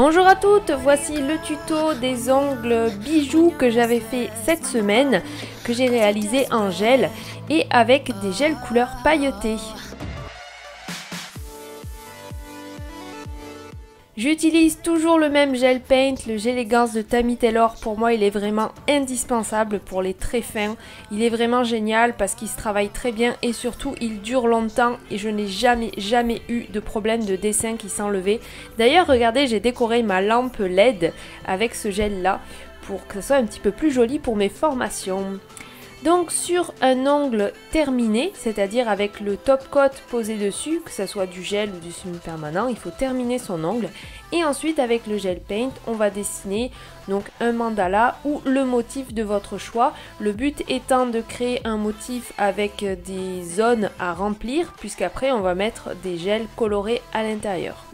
Bonjour à toutes, voici le tuto des ongles bijoux que j'avais fait cette semaine, que j'ai réalisé en gel et avec des gels couleur pailletée. J'utilise toujours le même gel paint, le gel élégance de Tammy Taylor. Pour moi, il est vraiment indispensable pour les traits fins. Il est vraiment génial parce qu'il se travaille très bien et surtout il dure longtemps et je n'ai jamais jamais eu de problème de dessin qui s'enlevait. D'ailleurs, regardez, j'ai décoré ma lampe LED avec ce gel là pour que ce soit un petit peu plus joli pour mes formations. Donc sur un ongle terminé, c'est-à-dire avec le top coat posé dessus, que ce soit du gel ou du semi-permanent, il faut terminer son ongle. Et ensuite avec le gel paint, on va dessiner donc un mandala ou le motif de votre choix. Le but étant de créer un motif avec des zones à remplir, puisqu'après on va mettre des gels colorés à l'intérieur.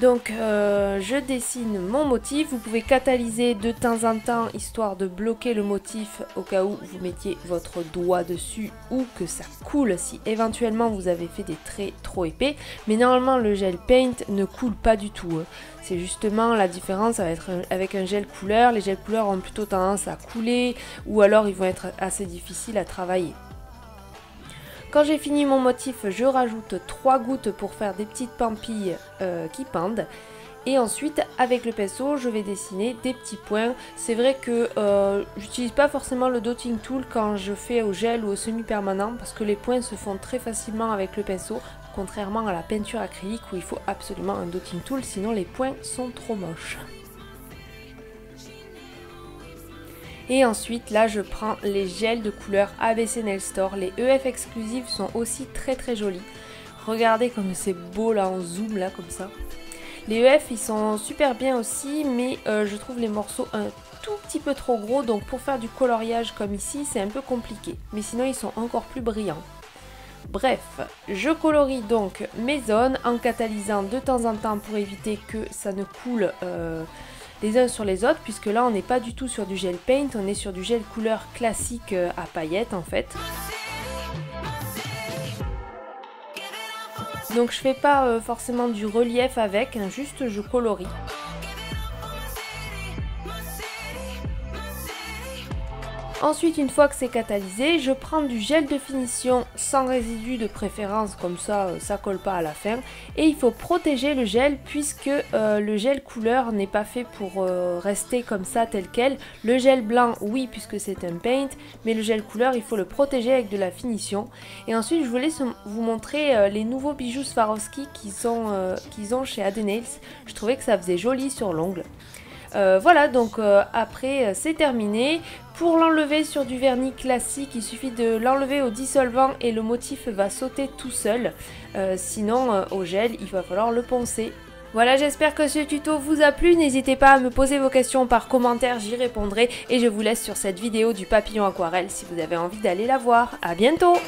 Donc euh, je dessine mon motif, vous pouvez catalyser de temps en temps histoire de bloquer le motif au cas où vous mettiez votre doigt dessus ou que ça coule si éventuellement vous avez fait des traits trop épais. Mais normalement le gel paint ne coule pas du tout. Hein. C'est justement la différence avec un gel couleur. Les gels couleurs ont plutôt tendance à couler ou alors ils vont être assez difficiles à travailler. Quand j'ai fini mon motif, je rajoute 3 gouttes pour faire des petites pampilles euh, qui pendent. Et ensuite, avec le pinceau, je vais dessiner des petits points. C'est vrai que euh, j'utilise pas forcément le dotting tool quand je fais au gel ou au semi-permanent parce que les points se font très facilement avec le pinceau, contrairement à la peinture acrylique où il faut absolument un dotting tool, sinon les points sont trop moches. Et ensuite, là, je prends les gels de couleur ABC Nail Store. Les EF exclusifs sont aussi très très jolis. Regardez comme c'est beau là en zoom là comme ça. Les EF ils sont super bien aussi mais euh, je trouve les morceaux un tout petit peu trop gros donc pour faire du coloriage comme ici c'est un peu compliqué. Mais sinon ils sont encore plus brillants. Bref, je colorie donc mes zones en catalysant de temps en temps pour éviter que ça ne coule euh, les uns sur les autres, puisque là on n'est pas du tout sur du gel paint, on est sur du gel couleur classique euh, à paillettes en fait. Donc je fais pas euh, forcément du relief avec, hein, juste je colorie. Ensuite, une fois que c'est catalysé, je prends du gel de finition sans résidus de préférence, comme ça, euh, ça colle pas à la fin. Et il faut protéger le gel puisque euh, le gel couleur n'est pas fait pour euh, rester comme ça tel quel. Le gel blanc, oui, puisque c'est un paint, mais le gel couleur, il faut le protéger avec de la finition. Et ensuite, je voulais vous montrer les nouveaux bijoux Swarovski qu'ils ont chez Adenails. Je trouvais que ça faisait joli sur l'ongle. Voilà, donc après c'est terminé. Pour l'enlever sur du vernis classique, il suffit de l'enlever au dissolvant et le motif va sauter tout seul. sinon, au gel, il va falloir le poncer. Voilà, j'espère que ce tuto vous a plu. N'hésitez pas à me poser vos questions par commentaire, j'y répondrai. Et je vous laisse sur cette vidéo du papillon aquarelle si vous avez envie d'aller la voir. A bientôt